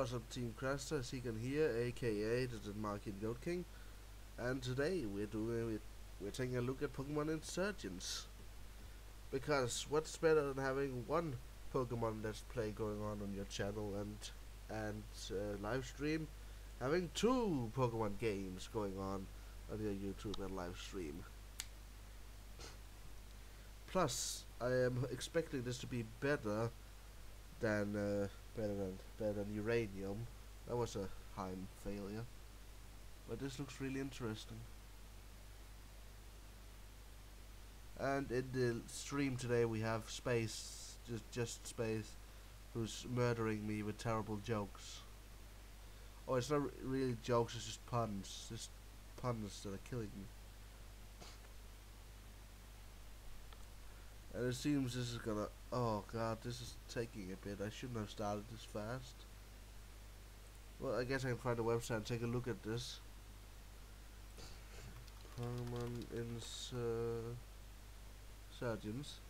what's up Team Cresta, as you can hear, aka the Denmarkian Goat King. And today we're doing it, we're taking a look at Pokemon Insurgence. Because what's better than having one Pokemon Let's Play going on on your channel and and uh, live stream, having two Pokemon games going on on your YouTube and live stream. Plus, I am expecting this to be better than uh, better than better than uranium. That was a Heim failure. But this looks really interesting. And in the stream today we have Space, just just Space, who's murdering me with terrible jokes. Oh, it's not really jokes, it's just puns. Just puns that are killing me. And it seems this is gonna... Oh god, this is taking a bit. I shouldn't have started this fast. Well, I guess I can find a website and take a look at this. Pokemon Insurgence.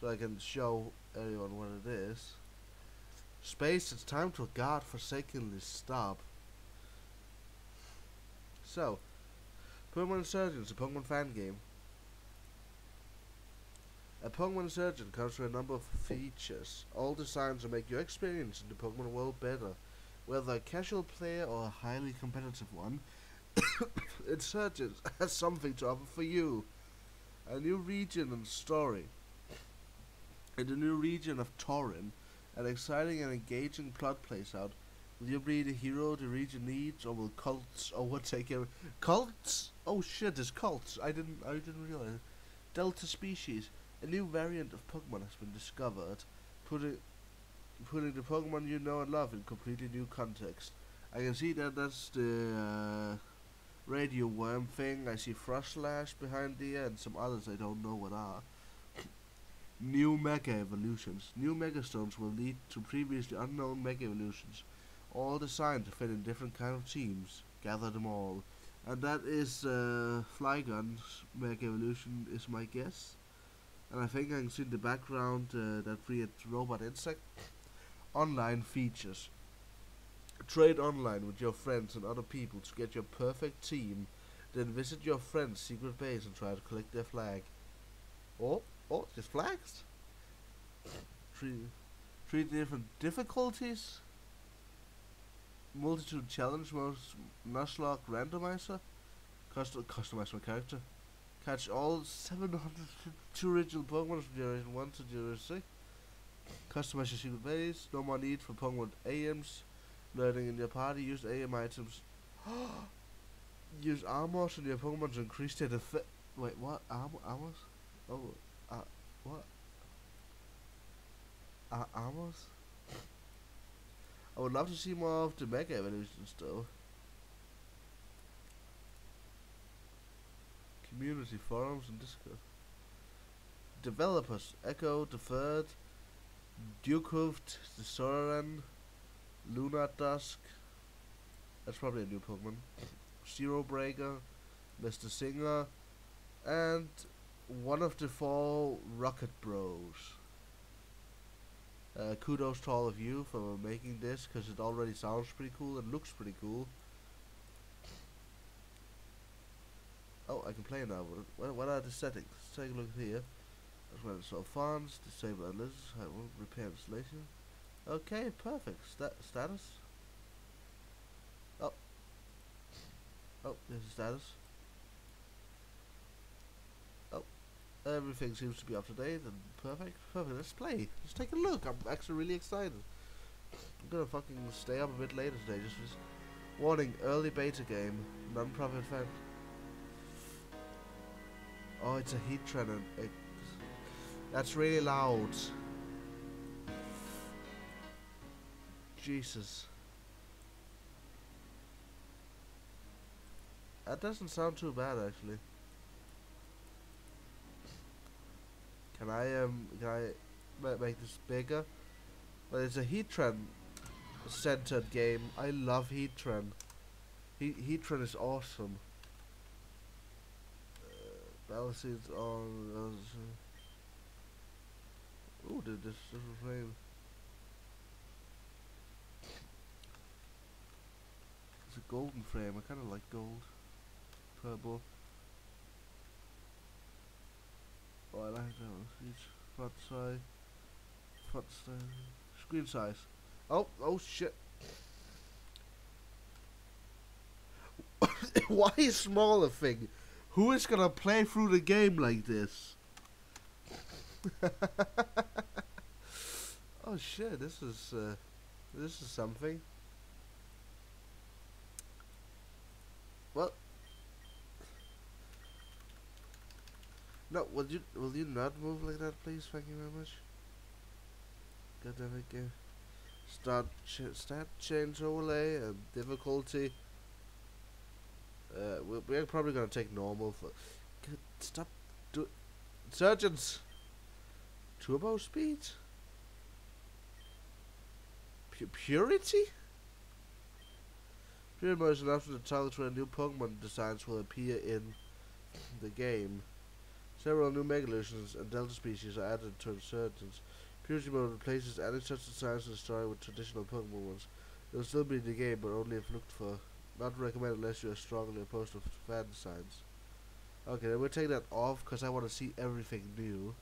So I can show everyone what it is. Space, it's time to god-forsakenly stop. So, Pokemon Insurgence, a Pokemon fan game. A Pokemon Surgeon comes with a number of features, all designed to make your experience in the Pokemon world better. Whether a casual player or a highly competitive one, Insurgence has something to offer for you. A new region and story. In the new region of Torren, an exciting and engaging plot plays out. Will you be the hero the region needs, or will cults overtake you? Cults? Oh shit, it's cults. I didn't, I didn't realize. Delta species. A new variant of Pokemon has been discovered, putting putting the Pokemon you know and love in completely new context. I can see that that's the uh, radio worm thing. I see Froslass behind there and some others I don't know what are. new Mega Evolutions. New Mega Stones will lead to previously unknown Mega Evolutions, all designed to fit in different kind of teams. Gather them all. And that is uh, Flygon's Mega Evolution is my guess and I think I can see in the background uh, that weird robot insect. Online features. Trade online with your friends and other people to get your perfect team. Then visit your friend's secret base and try to collect their flag. Oh, oh, there's flags. Three, three different difficulties. Multitude challenge mode, Nuzlocke randomizer. Custom customize my character. Catch all 702 original Pokemon from Generation 1 to Generation 6. Customize your secret base. No more need for Pokemon AMs. Learning in your party. Use AM items. Use armors in your Pokemon to increase their defense. Wait, what? Armor? Armors? Oh, uh, what? Uh, armors? I would love to see more of the Mega Evolutions though. Community forums and Discord. Developers Echo Dukehoofed, the Soren, Luna Dusk. That's probably a new Pokemon. Zero Breaker, Mr. Singer, and one of the four Rocket Bros. Uh, kudos to all of you for making this because it already sounds pretty cool and looks pretty cool. Oh, I can play now. What, what are the settings? Let's take a look here. As well as all fonts, disable analysis, repair installation. Okay, perfect. Sta status. Oh. Oh, there's the status. Oh. Everything seems to be up to date and perfect. Perfect, let's play. Let's take a look. I'm actually really excited. I'm gonna fucking stay up a bit later today. Just, just warning, early beta game, non-profit fan. Oh, it's a Heatran. It, that's really loud. Jesus. That doesn't sound too bad actually. Can I um can I make this bigger? But it's a Heatran centered game. I love Heatran. He Heatran is awesome. Balances on. Uh, oh, did this, was rain. It's a golden frame. I kind of like gold. Purple. Oh, I like that one. Each front size. Front size. Screen size. Oh, oh shit. Why a smaller thing? Who is gonna play through the game like this? oh shit, this is uh, this is something. Well, no, will you will you not move like that, please? Thank you very much. God damn it, game. Start ch start change overlay and difficulty. Uh, we're, we're probably gonna take normal for. Stop, do, surgeons. Turbo speed. Pu purity. Pure immersion after the title train, new Pokemon designs will appear in the game. Several new Megalutions and Delta species are added to Insurgence. Purity mode replaces any such designs in the story with traditional Pokemon ones. It will still be in the game, but only if looked for. Not recommended unless you are strongly opposed to fan signs. Okay, then we'll take that off because I want to see everything new.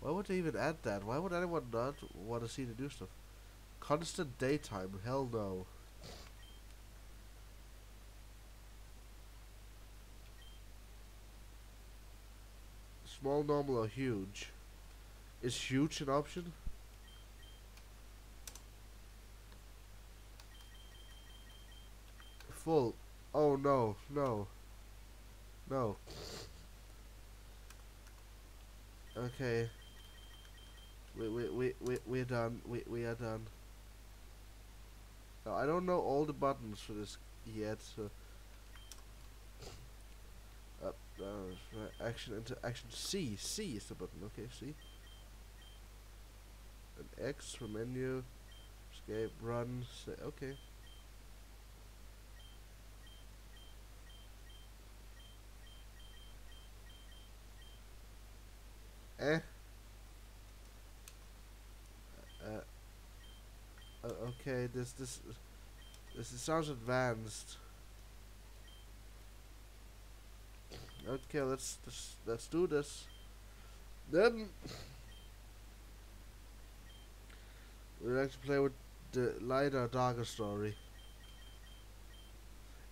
Why would they even add that? Why would anyone not want to see the new stuff? Constant daytime? Hell no. Small, normal, or huge? Is huge an option? Full. Oh no, no. No. Okay. We we we we we're done. We we are done. Now, I don't know all the buttons for this yet, so up, down, right, action into action. C C is the button. Okay, C. An X for menu. Escape, run. Say, okay. Eh. Uh, uh, okay, this this this sounds advanced. Okay, let's let's, let's do this. Then we like to play with the lighter, darker story.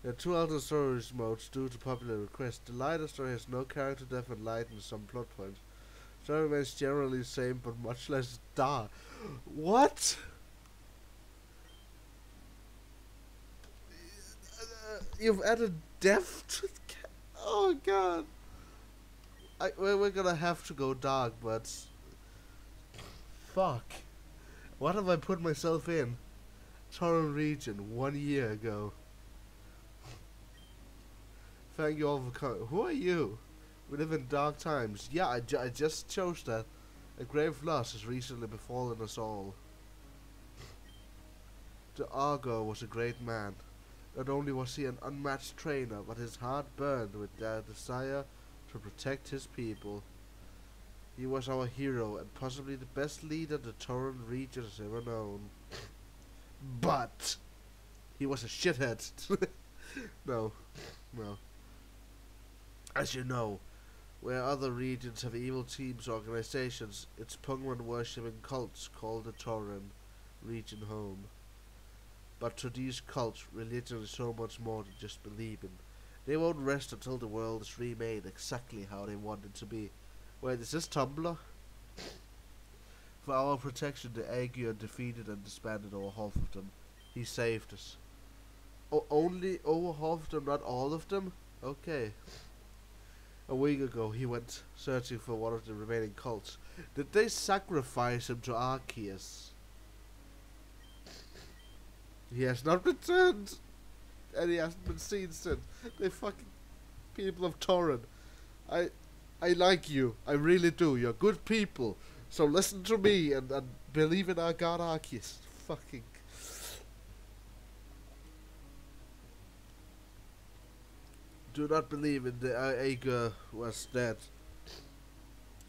There are two other stories modes due to popular request. The lighter story has no character death and light and some plot points. Story remains generally the same but much less dark. What? You've added death to the ca- Oh god. I, we're, gonna have to go dark, but... Fuck. What have I put myself in? Torren region, one year ago. Thank you all for coming. Who are you? We live in dark times. Yeah, I, ju I just chose that. A grave loss has recently befallen us all. The Augur was a great man. Not only was he an unmatched trainer, but his heart burned with the desire to protect his people. He was our hero and possibly the best leader the Torren region has ever known. But he was a shithead. no, no. As you know, where other regions have evil teams or organizations, it's Pokemon worshipping cults called the Torren region home. But to these cults, religion is so much more than just believing. They won't rest until the world is remade exactly how they want it to be. Wait, is this Tumblr? For our protection, the Augur defeated and disbanded over half of them. He saved us. O only over half of them, not all of them? Okay. A week ago, he went searching for one of the remaining cults. Did they sacrifice him to Arceus? He has not returned, and he hasn't been seen since. They fucking people of Torren. I, I like you. I really do. You're good people. So listen to me and, and believe in our God Arceus. Fucking. Do not believe in the uh, was dead.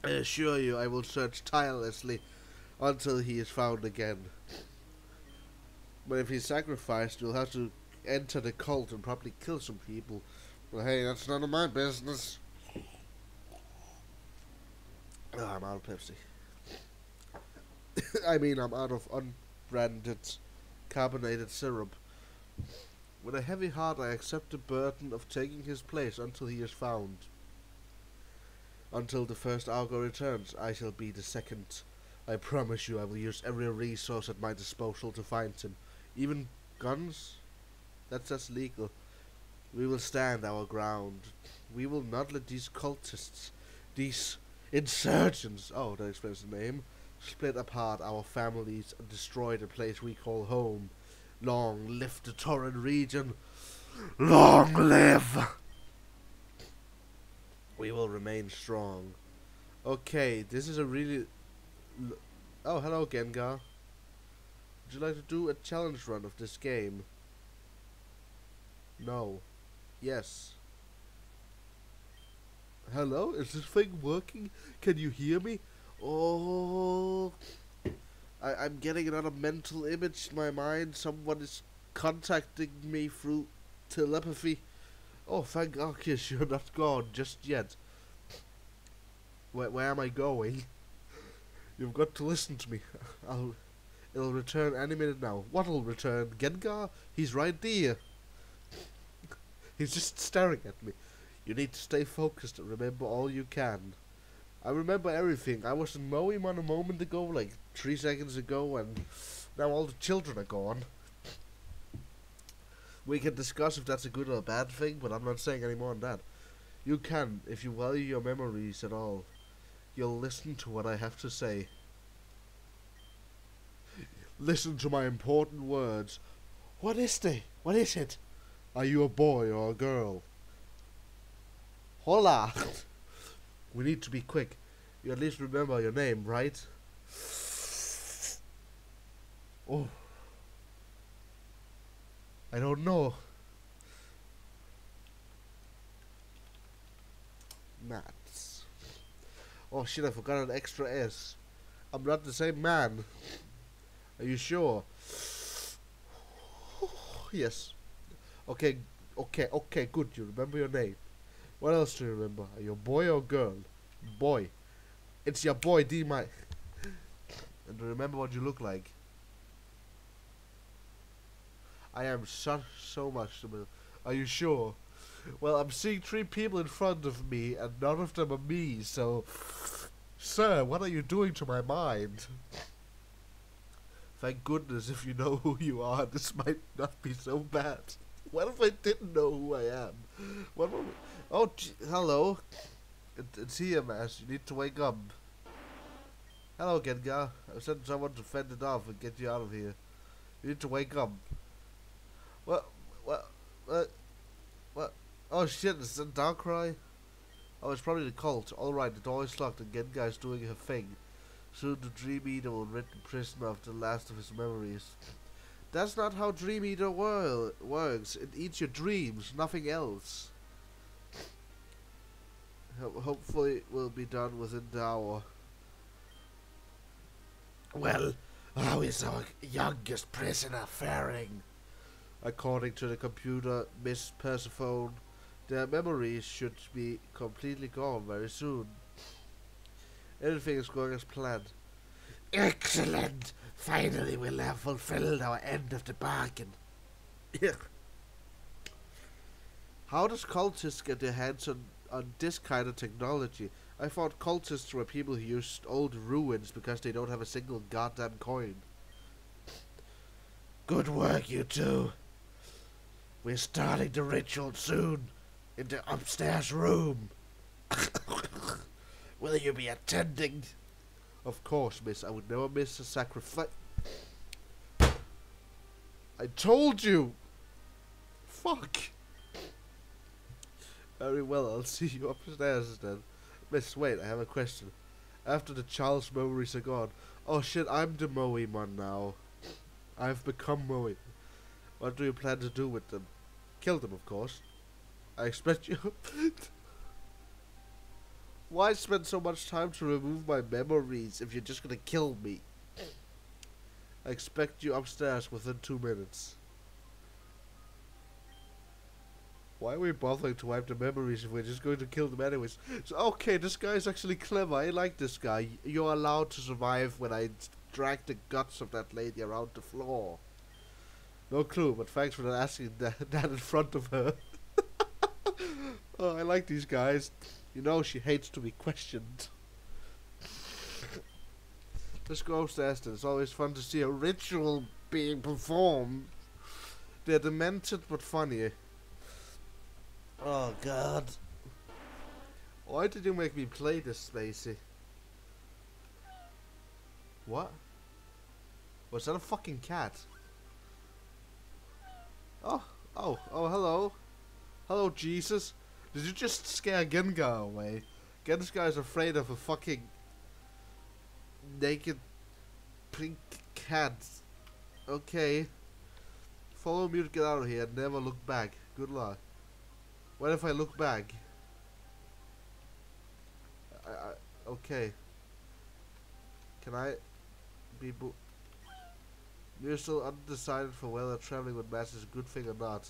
I assure you, I will search tirelessly until he is found again. But if he's sacrificed, you'll have to enter the cult and probably kill some people. But hey, that's none of my business. Oh, I'm out of Pepsi. I mean, I'm out of unbranded carbonated syrup. With a heavy heart, I accept the burden of taking his place until he is found. Until the first Augur returns, I shall be the second. I promise you I will use every resource at my disposal to find him. Even guns? That's just legal. We will stand our ground. We will not let these cultists, these insurgents, oh, that explains the name, split apart our families and destroy the place we call home. Long live the Torren region. Long live! We will remain strong. Okay, this is a really... Oh, hello Gengar. Would you like to do a challenge run of this game? No. Yes. Hello? Is this thing working? Can you hear me? Oh... I, I'm getting another mental image in my mind. Someone is contacting me through telepathy. Oh, thank Arceus, you're not gone just yet. Where, where am I going? You've got to listen to me. I'll, it'll return any minute now. What'll return? Gengar? He's right there. He's just staring at me. You need to stay focused and remember all you can. I remember everything. I was in Moemon a moment ago, like three seconds ago, and now all the children are gone. We can discuss if that's a good or a bad thing, but I'm not saying any more on that. You can, if you value your memories at all. You'll listen to what I have to say. Listen to my important words. What is they? What is it? Are you a boy or a girl? Hola! we need to be quick. You at least remember your name, right? Oh. I don't know. Mats. Oh shit, I forgot an extra S. I'm not the same man. Are you sure? yes. Okay, okay, okay, good. You remember your name. What else do you remember? Are you a boy or a girl? Boy. It's your boy, D Mike. and remember what you look like. I am so, so much. Are you sure? Well, I'm seeing three people in front of me, and none of them are me, so... Sir, what are you doing to my mind? Thank goodness if you know who you are, this might not be so bad. What if I didn't know who I am? What. Oh, hello. It, it's here, Mass. You need to wake up. Hello, Gengar. I've sent someone to fend it off and get you out of here. You need to wake up. What? What? What? What? Oh shit, it's a Darkrai? Oh, it's probably the cult. Alright, the door is locked and Gengar's doing her thing. Soon the Dream Eater will rid the prisoner of the last of his memories. That's not how Dream Eater wor works. It eats your dreams, nothing else. Ho hopefully it will be done within the hour. Well, how is our youngest prisoner faring? According to the computer, Miss Persephone, their memories should be completely gone very soon. Everything is going as planned. Excellent! Finally we'll have fulfilled our end of the bargain. How does cultists get their hands on, on this kind of technology? I thought cultists were people who used old ruins because they don't have a single goddamn coin. Good work, you two. We're starting the ritual soon. In the upstairs room. Will you be attending? Of course, miss. I would never miss a sacrifice. I told you! Fuck! Very well, I'll see you upstairs then. Miss, wait, I have a question. After the child's memories are gone... Oh shit, I'm the Moemon now. I've become Moe. What do you plan to do with them? Kill them, of course. I expect you... Why spend so much time to remove my memories if you're just gonna kill me? I expect you upstairs within two minutes. Why are we bothering to wipe the memories if we're just going to kill them anyways? So, okay, this guy is actually clever. I like this guy. You're allowed to survive when I drag the guts of that lady around the floor. No clue, but thanks for not asking that, that in front of her. oh, I like these guys. You know she hates to be questioned. Let's go upstairs then. It's always fun to see a ritual being performed. They're demented but funny. Oh god. Why did you make me play this, Spacey? What? Was that a fucking cat? Oh, oh, oh, hello. Hello, Jesus. Did you just scare Gengar away? Gengar's afraid of a fucking naked pink cat. Okay. Follow me to get out of here and never look back. Good luck. What if I look back? I, I, okay. Can I be bo- We're still undecided for whether traveling with Matt is a good thing or not.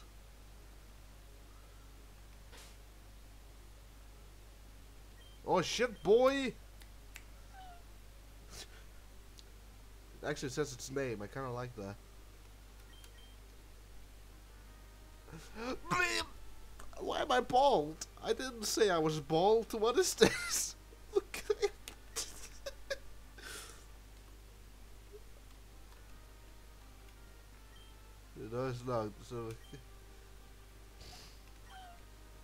Oh shit, boy! It actually says its name. I kind of like that. Why am I bald? I didn't say I was bald. What is this? Look at it. no, it's not. So,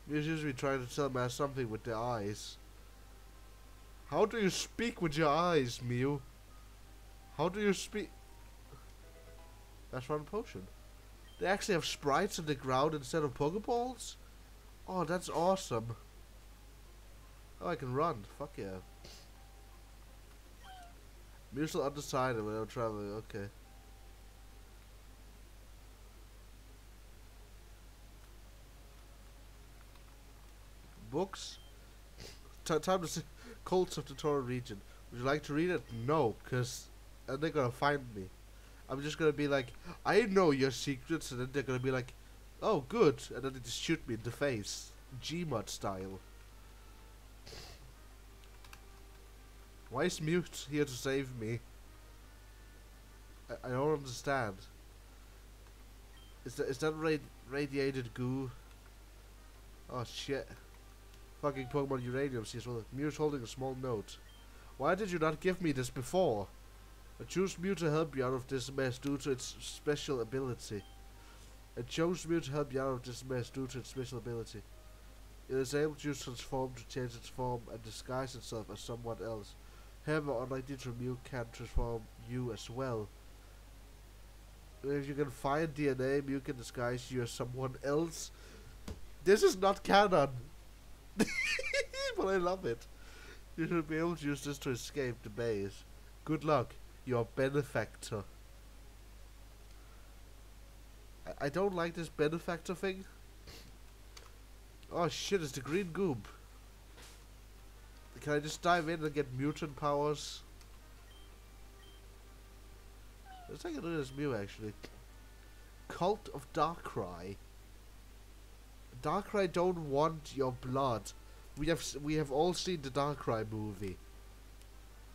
He's usually trying to tell me something with their eyes. How do you speak with your eyes, Mew? How do you speak? That's one potion. They actually have sprites in the ground instead of Pokeballs? Oh, that's awesome. Oh, I can run. Fuck yeah. Mutual undecided when I'm traveling. Okay. Books? T time to see Cults of the Torren region. Would you like to read it? No, because and uh, they're gonna find me. I'm just gonna be like, I know your secrets, and then they're gonna be like, oh, good, and then they just shoot me in the face, Gmod style. Why is Mute here to save me? I, I don't understand. Is that is that radi radiated goo? Oh shit! Fucking Pokemon Uranium sees well. Mute holding a small note. Why did you not give me this before? I choose Mew to help you out of this mess due to its special ability. I chose Mew to help you out of this mess due to its special ability. It is able to transform to change its form and disguise itself as someone else. However, unlike Mew can transform you as well. If you can find DNA, Mew can disguise you as someone else. This is not canon! but I love it. You should be able to use this to escape the maze. Good luck your benefactor. I, I don't like this benefactor thing. Oh shit, it's the green goob. Can I just dive in and get mutant powers? Let's take a look at this Mew actually. Cult of Darkrai. Darkrai don't want your blood. We have we have all seen the Darkrai movie.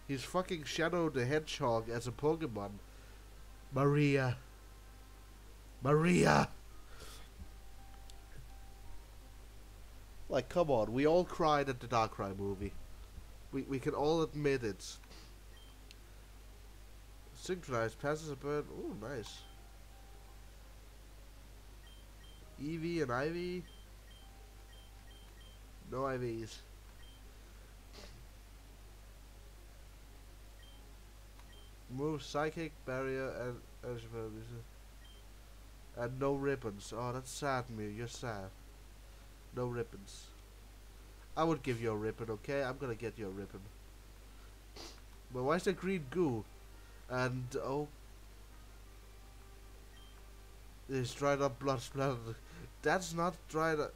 He's fucking Shadow the Hedgehog as a Pokemon. Maria. Maria! Like, come on, we all cried at the Darkrai movie. We, we can all admit it. Synchronized passes a. Oh, nice. Eevee and Ivy. No IVs. Move psychic barrier and and no ribbons. Oh, that's sad, me. You're sad. No ribbons. I would give you a ribbon, okay? I'm gonna get you a ribbon. But why is there green goo? And oh, there's dried up blood splattered. That's not dried up.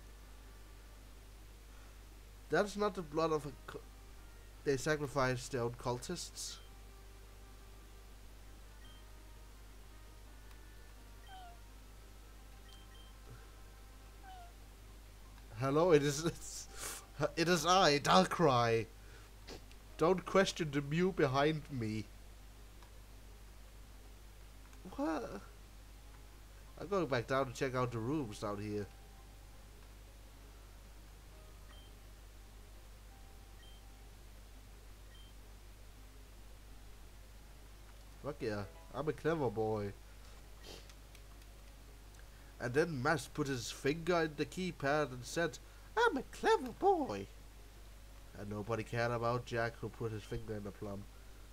That's not the blood of a. they sacrificed their own cultists. Hello, it is it is I, Darkrai. Don't question the Mew behind me. What? I'm going back down to check out the rooms down here. Fuck yeah, I'm a clever boy. And then Mass put his finger in the keypad and said, I'm a clever boy. And nobody cared about Jack who put his finger in the plum.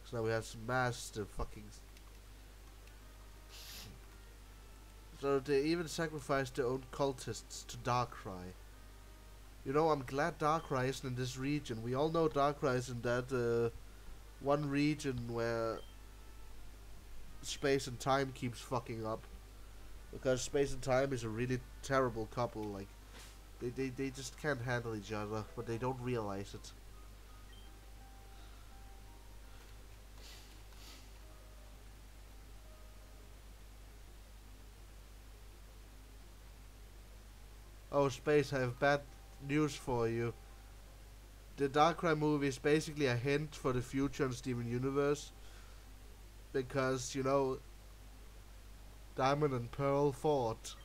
So now we have Mass the fucking... So they even sacrificed their own cultists to Darkrai. You know, I'm glad Darkrai isn't in this region. We all know Darkrai is in that uh, one region where space and time keeps fucking up because space and time is a really terrible couple. Like, they they they just can't handle each other, but they don't realize it. Oh, Space, I have bad news for you. The Darkrai movie is basically a hint for the future in Steven Universe. Because, you know, Diamond and Pearl fought.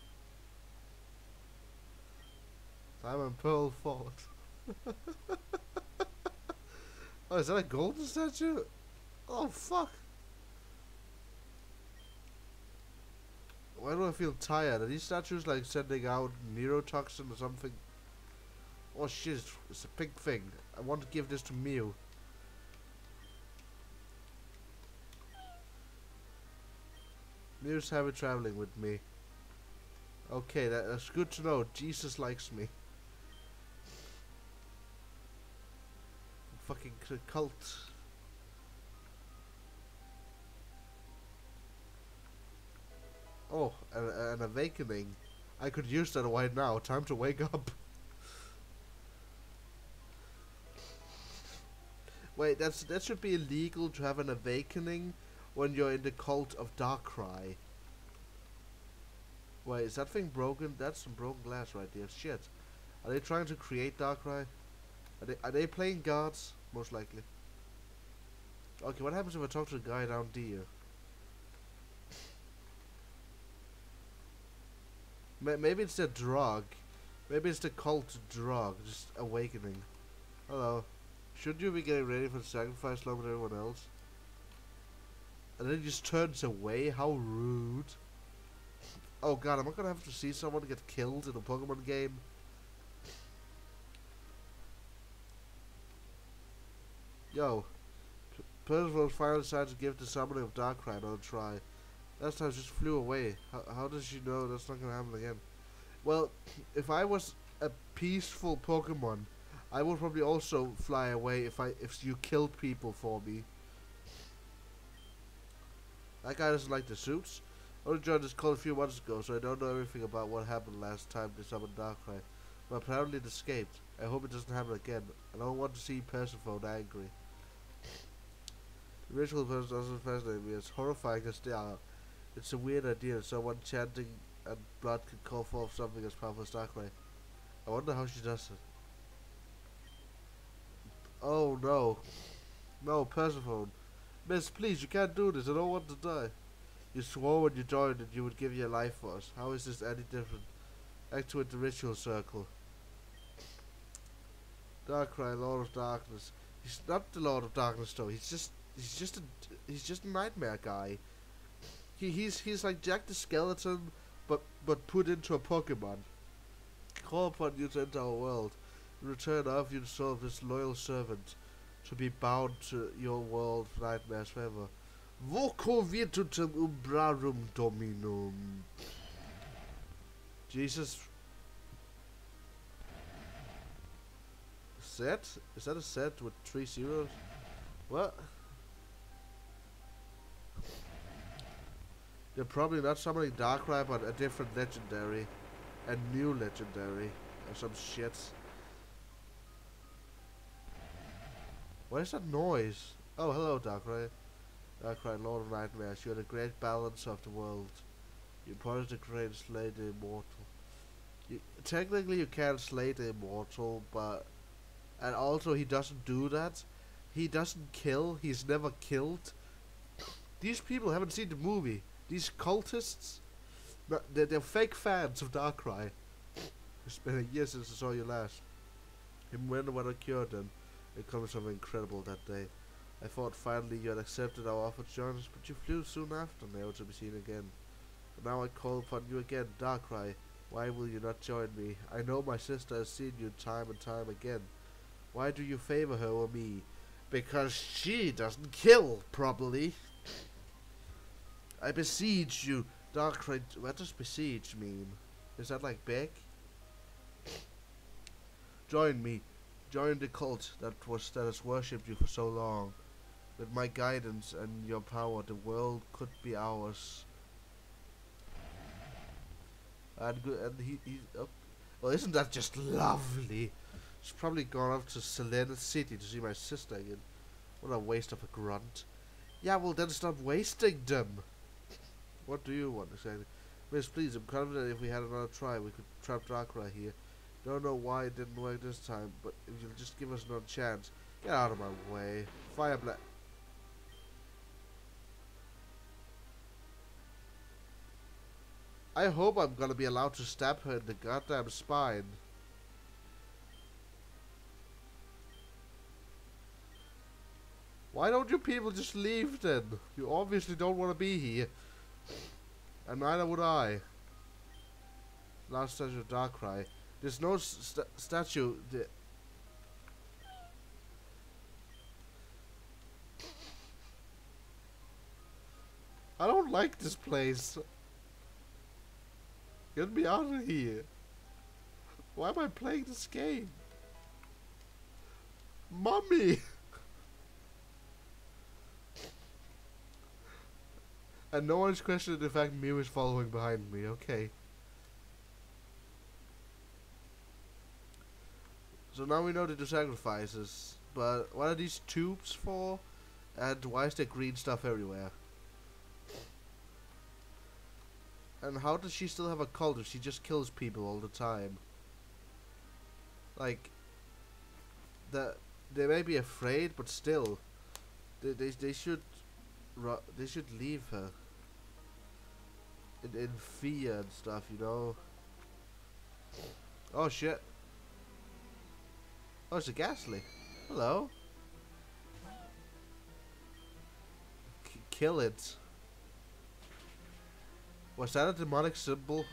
Diamond and Pearl fought. oh, is that a golden statue? Oh, fuck. Why do I feel tired? Are these statues like sending out neurotoxin or something? Oh shit, it's a pink thing. I want to give this to Mew. Mew's happy traveling with me. Okay, that, that's good to know. Jesus likes me. Fucking cult. Oh, an, an awakening. I could use that right now. Time to wake up. Wait, that's that should be illegal to have an awakening when you're in the cult of Darkrai. Wait, is that thing broken? That's some broken glass right there. Shit. Are they trying to create Darkrai? Are they, are they playing guards? Most likely. Okay, what happens if I talk to the guy down there? Maybe it's the drug. Maybe it's the cult drug. Just awakening. Hello. Should you be getting ready for the sacrifice along with everyone else? And then he just turns away. How rude. Oh god, am I gonna have to see someone get killed in a Pokemon game? Yo. Percival finally decided to give the summoning of Darkrai another try. Last time just flew away. How, how does she know that's not gonna happen again? Well, if I was a peaceful Pokemon, I would probably also fly away if I if you killed people for me. That guy doesn't like the suits. I only joined this cult a few months ago, so I don't know everything about what happened last time they summoned Darkrai. But apparently it escaped. I hope it doesn't happen again. I don't want to see Persephone angry. The ritual person doesn't fascinate me. As horrifying as they are, it's a weird idea that someone chanting and blood can call forth something as powerful as Darkrai. I wonder how she does it. Oh no. No, Persephone. Miss, please, you can't do this. I don't want to die. You swore when you joined that you would give your life for us. How is this any different? Activate the ritual circle. Darkrai, Lord of Darkness. He's not the Lord of Darkness though. He's just he's just a he's just a nightmare guy. He he's he's like Jack the Skeleton, but but put into a Pokemon. Call upon you to enter our world. In return, I offer you soul this loyal servant to be bound to your world nightmares forever. Voco virtutem umbrarum dominum. Jesus. Set? Is that a set with three zeros? What? They're probably not summoning Darkrai, but a different legendary. A new legendary. Or some shit. What is that noise? Oh, hello, Darkrai. Darkrai, Lord of Nightmares. You are the great balance of the world. You promised to create slay the immortal. You, technically, you can't slay the immortal, but and also he doesn't do that. He doesn't kill. He's never killed. These people haven't seen the movie. These cultists, they're, they're fake fans of Darkrai. It's been a year since I saw you last. Him when when I cured them, it comes something incredible that day. I thought finally you had accepted our offer us, but you flew soon after, never to be seen again. But now I call upon you again, Darkrai. Why will you not join me? I know my sister has seen you time and time again. Why do you favor her or me? Because she doesn't kill properly. I beseech you, Darkrai. What does besiege mean? Is that like beg? Join me. Join the cult that was that has worshipped you for so long. With my guidance and your power, the world could be ours. And and he, he oh, well, isn't that just lovely? She's probably gone off to Selene City to see my sister again. What a waste of a grunt. Yeah, well then stop wasting them. What do you want exactly? Miss, please, I'm confident if we had another try, we could trap Darkrai here. Don't know why it didn't work this time, but if you'll just give us another chance, get out of my way. Fire black. I hope I'm gonna be allowed to stab her in the goddamn spine. Why don't you people just leave then? You obviously don't want to be here. And neither would I. Last statue of Darkrai. There's no st statue. Th I don't like this place. Get me out of here. Why am I playing this game? Mommy! and no one's questioned the fact Mew is following behind me, okay. So now we know to do sacrifices, but what are these tubes for? And why is there green stuff everywhere? And how does she still have a cult if she just kills people all the time? Like, that they may be afraid, but still, they they they should, they should leave her. In in fear and stuff, you know. Oh shit. Oh, it's a Gastly. Hello. Kill it. Was that a demonic symbol?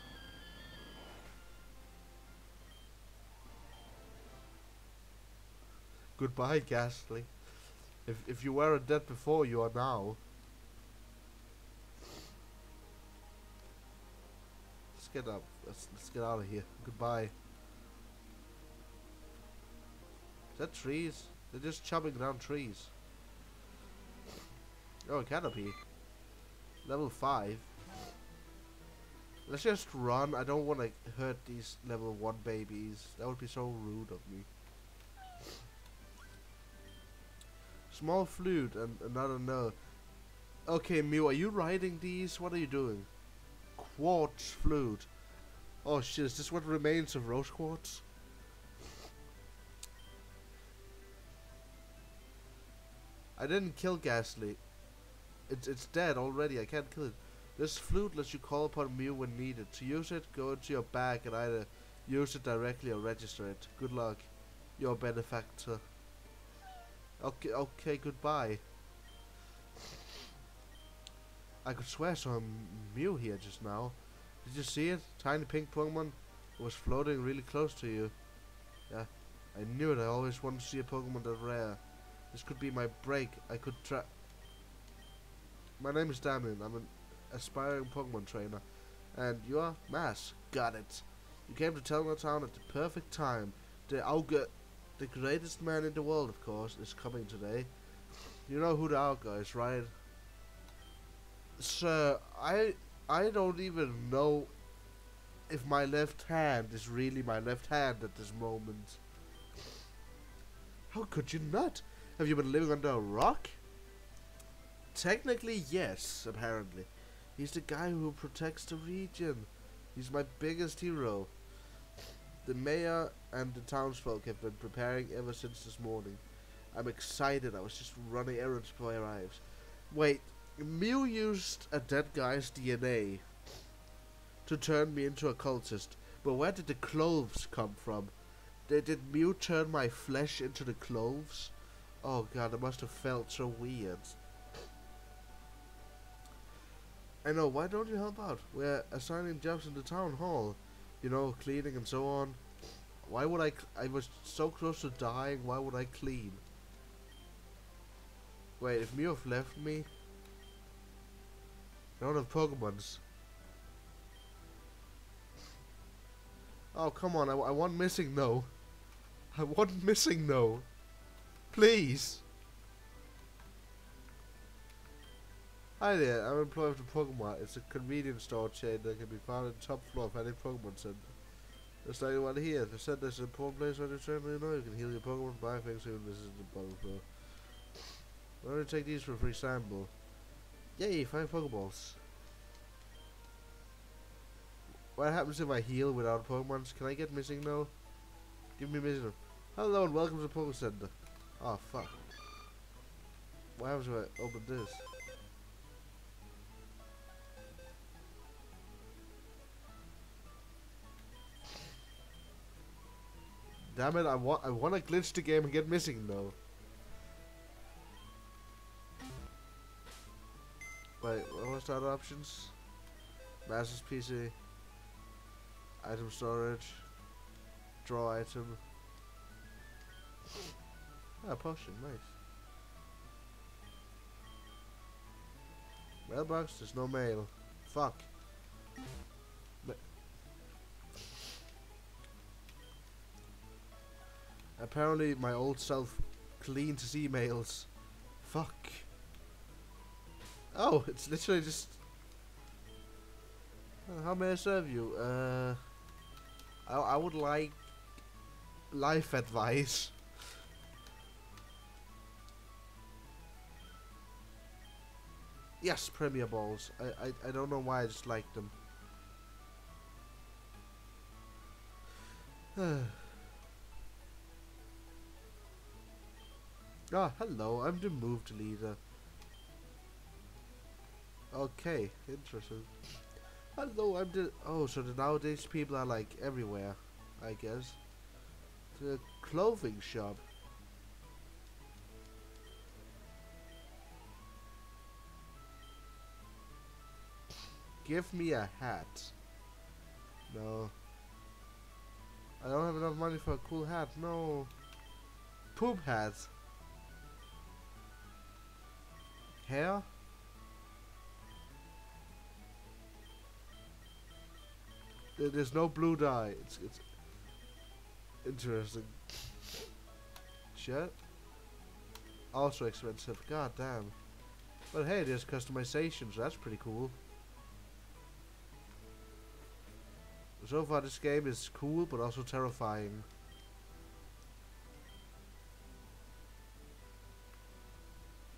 Goodbye, Gastly. If if you weren't dead before, you are now. Let's get up. Let's let's get out of here. Goodbye. That trees? They're just chopping down trees. Oh, canopy. Level 5. Let's just run. I don't want to hurt these level 1 babies. That would be so rude of me. Small flute and another no. Okay, Mew, are you riding these? What are you doing? Quartz flute. Oh shit, is this what remains of rose quartz? I didn't kill Gastly. It's it's dead already. I can't kill it. This flute lets you call upon Mew when needed. To use it, go into your bag and either use it directly or register it. Good luck. Your benefactor. Okay, okay, goodbye. I could swear saw a Mew here just now. Did you see it? Tiny pink Pokemon was floating really close to you. Yeah, I knew it. I always wanted to see a Pokemon that rare. This could be my break. I could try. My name is Damien. I'm an aspiring Pokemon trainer. And you are Mass. Got it. You came to Telnor Town at the perfect time. The Augur, the greatest man in the world, of course, is coming today. You know who the Augur is, right? Sir, I I don't even know if my left hand is really my left hand at this moment. How could you not? Have you been living under a rock? Technically, yes, apparently. He's the guy who protects the region. He's my biggest hero. The mayor and the townsfolk have been preparing ever since this morning. I'm excited. I was just running errands before I arrived. Wait, Mew used a dead guy's DNA to turn me into a cultist. But where did the cloves come from? Did, did Mew turn my flesh into the cloves? Oh god, it must have felt so weird. I know, why don't you help out? We're assigning jobs in the town hall. You know, cleaning and so on. Why would I... I was so close to dying, why would I clean? Wait, if Mew left me... I don't have Pokemons. Oh, come on, I, I want MissingNo. I want MissingNo. Please. Hi there, I'm employed for Pokemon. It's a convenience store chain that can be found on the top floor of any Pokemon Center. There's not one here. The center is an important place where you train you know you can heal your Pokemon, buy things, even visit the bottom floor. Don't you take these for a free sample? Yay, five Pokeballs. What happens if I heal without Pokemons? Can I get MissingNo? Give me missing. Hello and welcome to Poke Center. Oh fuck. What happens if I open this? Damn it, I want I want to glitch the game and get missing though. Wait, what was other options? Master's PC. Item storage. Draw item. Ah, potion, nice. Mailbox, there's no mail. Fuck. Ma Apparently my old self cleans his emails. Fuck. Oh, it's literally just... Uh, how may I serve you? Uh, I, I would like life advice. Yes, Premier Balls. I, I, I don't know why I just like them. ah, hello. I'm the moved leader. Okay, interesting. Hello, I'm the... Oh, so the nowadays people are like everywhere, I guess. The clothing shop. Give me a hat. No. I don't have enough money for a cool hat. No. Poop hat. Hair? There's no blue dye. It's it's interesting. Shit. Also expensive. God damn. But hey, there's customizations. That's pretty cool. So far, this game is cool, but also terrifying.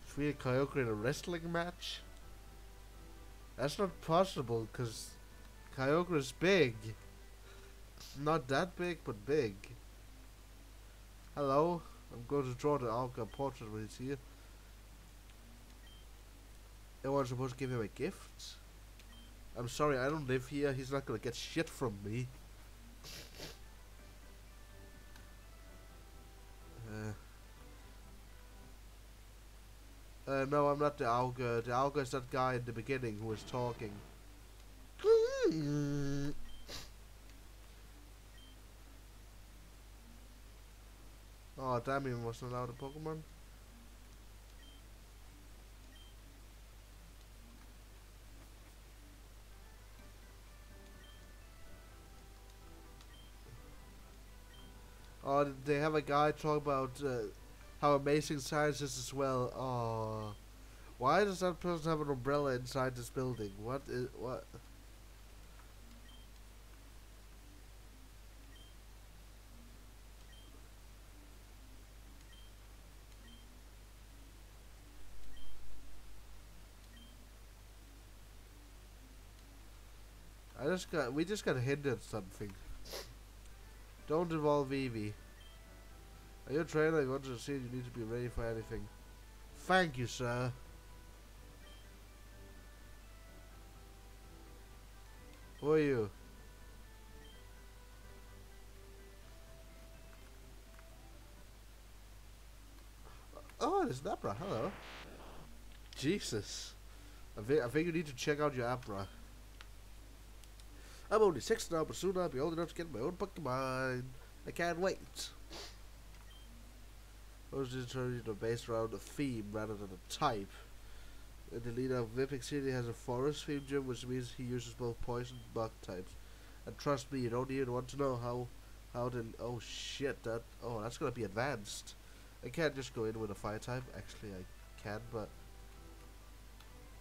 Free Kyogre in a wrestling match? That's not possible, because Kyogre is big. Not that big, but big. Hello, I'm going to draw the Alka portrait when he's here. Everyone's supposed to give him a gift? I'm sorry, I don't live here. He's not gonna get shit from me. Uh, uh, no, I'm not the Augur. The Augur is that guy in the beginning who was talking. Oh, damn, he wasn't allowed a Pokemon. Oh, they have a guy talk about uh, how amazing science is as well. Oh, why does that person have an umbrella inside this building? What is what? I just got we just got hinted something. Don't involve Eevee. Are you a trainer? I want to see you need to be ready for anything. Thank you, sir. Who are you? Oh, it's an Abra. Hello. Jesus. I think, I think you need to check out your Abra. I'm only six now, but soon I'll be old enough to get my own Pokemon. I can't wait. Most introduced are based around a theme rather than a type. And the leader of Vipik City has a forest theme gym, which means he uses both poison and bug types. And trust me, you don't even want to know how, how to. Oh shit! That oh, that's gonna be advanced. I can't just go in with a fire type. Actually, I can, but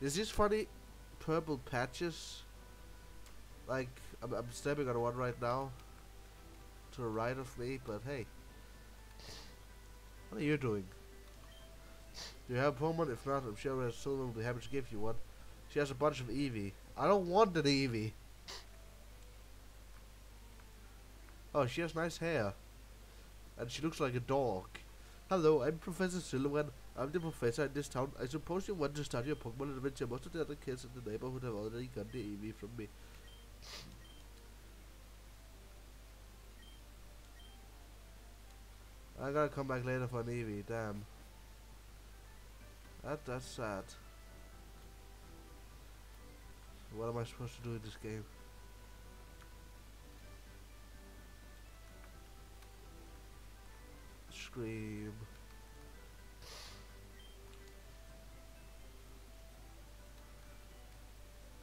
is these funny purple patches? Like I'm, I'm stepping on one right now to the right of me, but hey. What are you doing? Do you have a Pokemon? If not, I'm sure Sylvan will be happy to give you one. She has a bunch of Eevee. I don't want an Eevee. Oh, she has nice hair. And she looks like a dog. Hello, I'm Professor Sylvan. I'm the professor in this town. I suppose you want to start your Pokemon adventure. Most of the other kids in the neighborhood have already got the Eevee from me. I gotta come back later for an Eevee, damn. That, that's sad. What am I supposed to do in this game? Scream.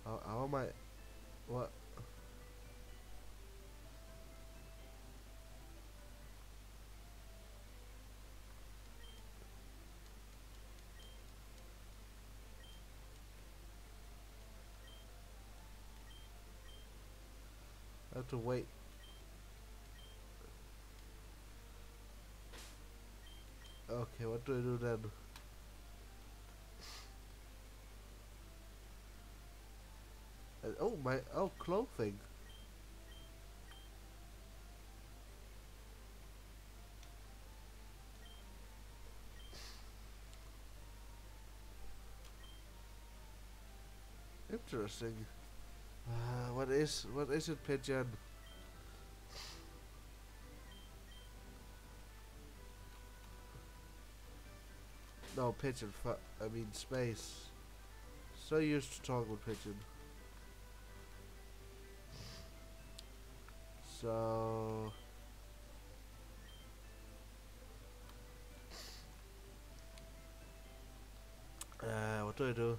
How, how am I... What? To wait. Okay, what do I do then? Uh, oh, my, oh, clothing. Interesting. Uh, what is what is it, pigeon? No, pigeon. I mean space. So used to talk with pigeon. So. Uh, what do I do?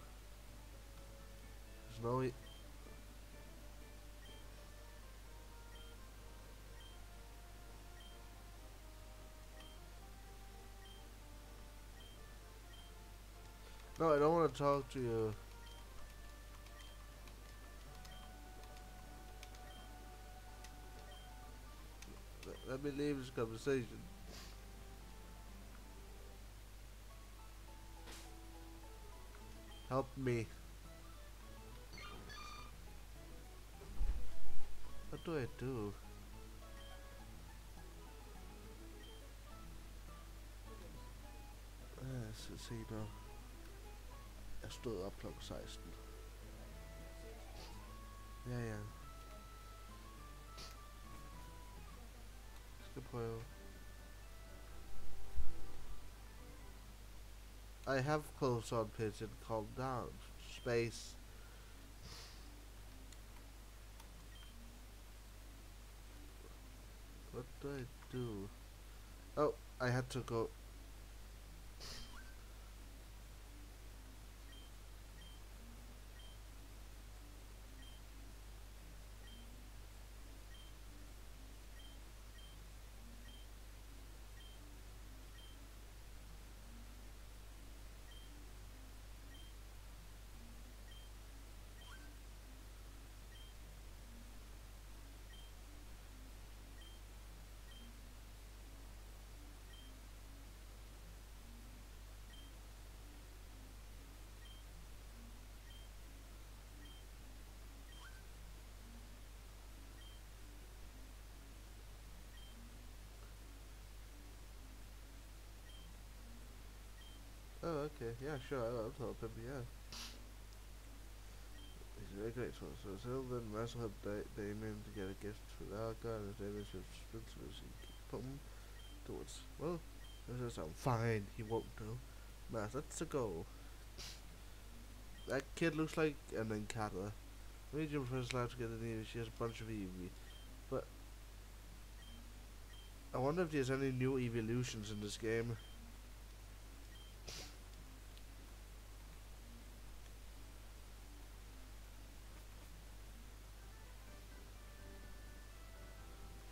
There's no. E No, I don't want to talk to you. Let me leave this conversation. Help me. What do I do? Ah, så se nu. Jeg stod op kl. 16. Ja, ja. Jeg skal prøve. I have clothes on pigeon, calm down. Space. What do I do? Oh, I had to go Yeah, sure, I'll, I'll help him, yeah. He's a very grateful. So Sylvan Master helped da Damien to get a gift for Alka and Damien should he can put him towards. Well, this is sound fine. He won't know. Mass, let's go. That kid looks like and then Kata. Medium first life to get the Eevee. She has a bunch of Eevee. But I wonder if there's any new evolutions in this game.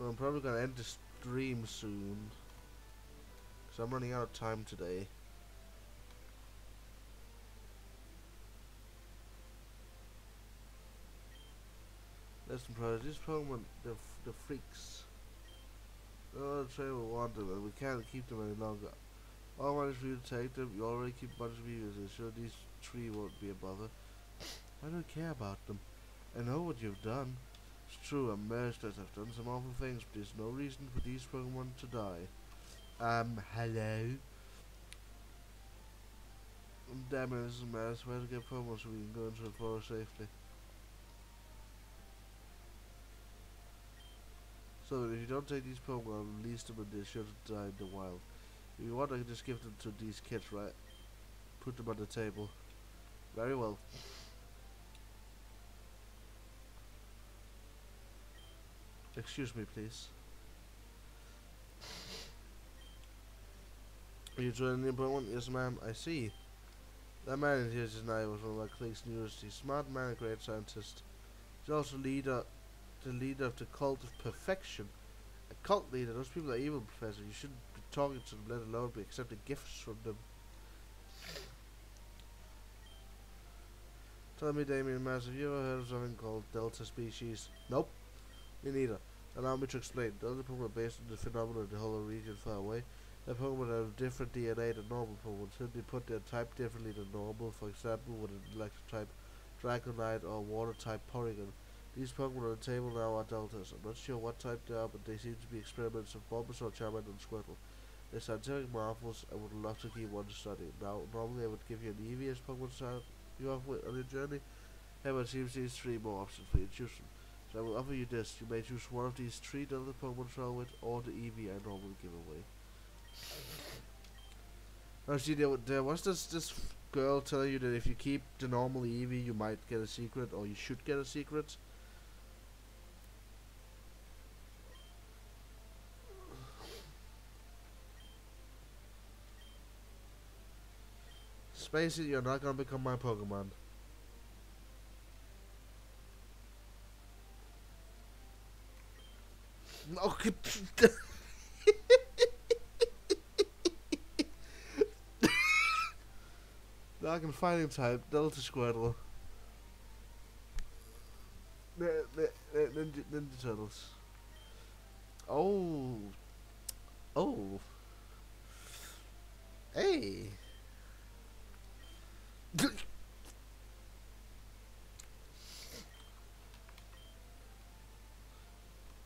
I'm probably gonna end the stream soon. Cause I'm running out of time today. Listen, pros, this Pokemon, the, the freaks. The trainer will want them, and we can't keep them any longer. All is for you to take them. You already keep a bunch of viewers, and sure these three won't be a bother. I don't care about them. I know what you've done. It's true, I'm merciless. I've done some awful things, but there's no reason for these Pokemon to die. Um, hello? Damn it, this is mad. I swear to get Pokemon so we can go into the forest safely. So if you don't take these Pokemon, release them and they should die in the wild. If you want, I can just give them to these kids, right? Put them on the table. Very well. Excuse me, please. Are you joining the appointment? Yes, ma'am. I see. That man in here tonight was one of my colleagues in university. He's a smart man, a great scientist. He's also leader, the leader of the cult of perfection. A cult leader. Those people are evil, Professor. You shouldn't be talking to them, let alone be accepting gifts from them. Tell me, Damien Mars, have you ever heard of something called Delta species? Nope. Me neither. Allow me to explain. The other Pokemon based on the phenomenon in the whole region far away. The Pokemon have different DNA than normal Pokemon. They put their type differently than normal? For example, with an electric type Dragonite or water type Porygon. These Pokemon on the table now are Deltas. I'm not sure what type they are, but they seem to be experiments of Bulbasaur, Charmander, and Squirtle. They're scientific marvels. I would love to keep one to study. Now, normally I would give you an Eevee as Pokemon to start you off with on your journey. However, it seems these three more options for you to choose from. So I will offer you this. You may choose one of these three Delta Pokemon to with, or the Eevee I normally give away. Now, see, there, there was this this girl telling you that if you keep the normal Eevee, you might get a secret, or you should get a secret. Spacey, you're not gonna become my Pokemon. No, Dark and fighting type, Delta Squirtle. Ninja, Ninja, Ninja Turtles. Oh. Oh. Hey.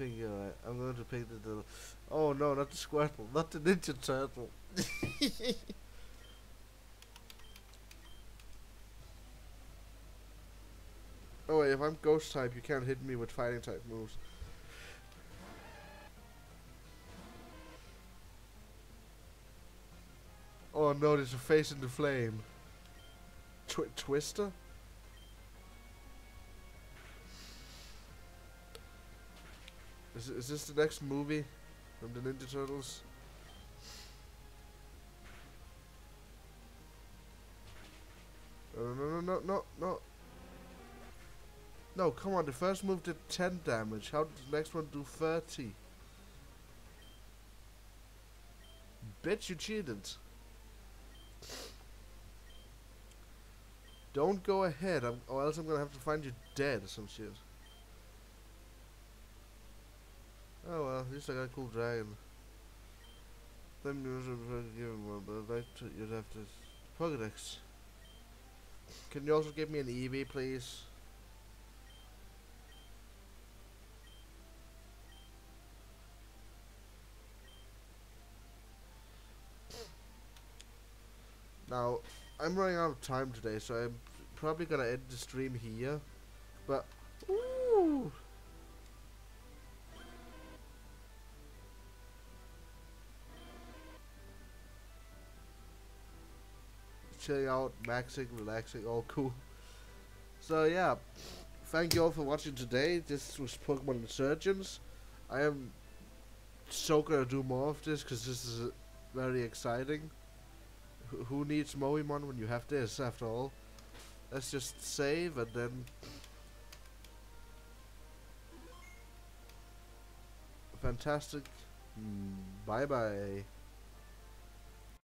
I, I. I'm going to pick the, the. Oh no, not the Squirtle, not the Ninja Turtle. oh wait, if I'm Ghost type, you can't hit me with fighting type moves. Oh no, there's a face in the flame. Twi Twister? Is, is this the next movie from the Ninja Turtles? No, no, no, no, no, no. No, come on, the first move did 10 damage. How did the next one do 30? Bitch, you cheated. Don't go ahead, I'm, or else I'm gonna have to find you dead or some shit. Oh well, at least I got a cool dragon. Then you should give him one, but I'd like to, you'd have to... Pokedex. Can you also give me an EV, please? Now, I'm running out of time today, so I'm probably gonna end the stream here. But, ooh, chilling out, maxing, relaxing, all cool. So yeah, thank you all for watching today. This was Pokemon Insurgence. I am so gonna do more of this because this is very exciting. Wh- who needs Moemon when you have this after all? Let's just save and then fantastic. Hmm, bye bye.